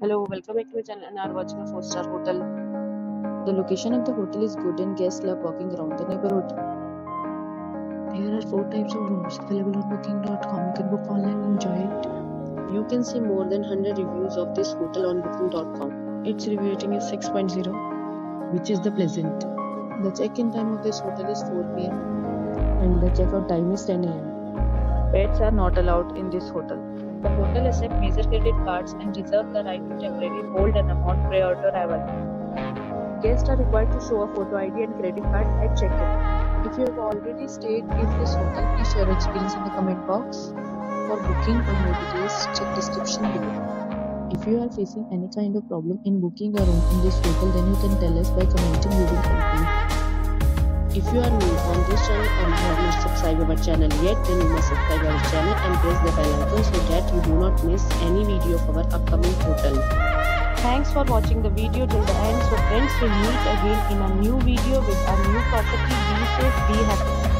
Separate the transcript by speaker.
Speaker 1: Hello, welcome back to my channel and are watching a 4-star hotel.
Speaker 2: The location of the hotel is good and guests love walking around the neighborhood. There are four types of rooms available on booking.com. You can book online and enjoy it.
Speaker 1: You can see more than 100 reviews of this hotel on booking.com.
Speaker 2: Its review rating is 6.0, which is the pleasant. The check-in time of this hotel is 4 p.m. and the check-out time is 10 a.m.
Speaker 1: Pets are not allowed in this hotel. The hotel accepts major credit cards and reserves the right to temporarily hold an amount prior to arrival. Guests are required to show a photo ID and credit card at check-in.
Speaker 2: If you have already stayed in this hotel, please share your experience in the comment box. For booking or more details, check description below. If you are facing any kind of problem in booking a room in this hotel, then you can tell us by commenting. You.
Speaker 1: If you are new on this channel and have not subscribed our channel yet, then you must subscribe our channel and press the bell icon so that you do not miss any video of our upcoming hotel. Thanks for watching the video till the end. So friends, will meet again in a new video with a new property. Be safe, be happy.